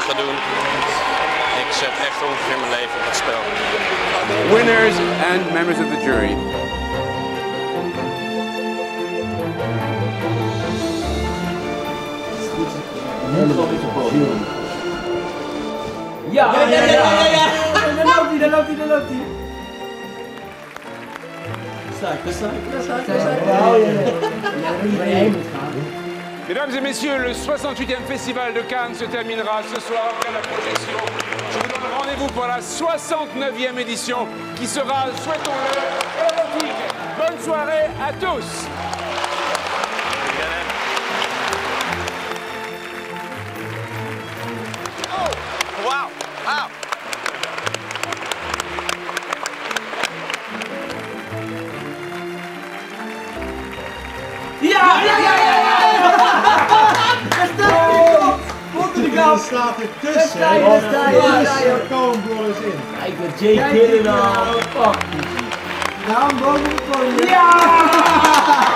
nu ga doen, ik zet echt ongeveer mijn leven op het spel. Winners and members of the jury. Ja, ja, ja, ja, ja, ja. Daar loopt hij, daar loopt hij, daar loopt hij. Daar sta ik, daar sta ik, daar sta ik, daar sta ik. Waar je heen moet gaan. Mesdames et messieurs, le 68e Festival de Cannes se terminera ce soir après la projection. Je vous donne rendez-vous pour la 69e édition qui sera, souhaitons-le, érotique. Bonne soirée à tous. Ja, ja, ja, ja, je, daar sta je. Er komen Brothers in. Kijk, de Jay Killen. Fuck. Naam boven het podium. Ja!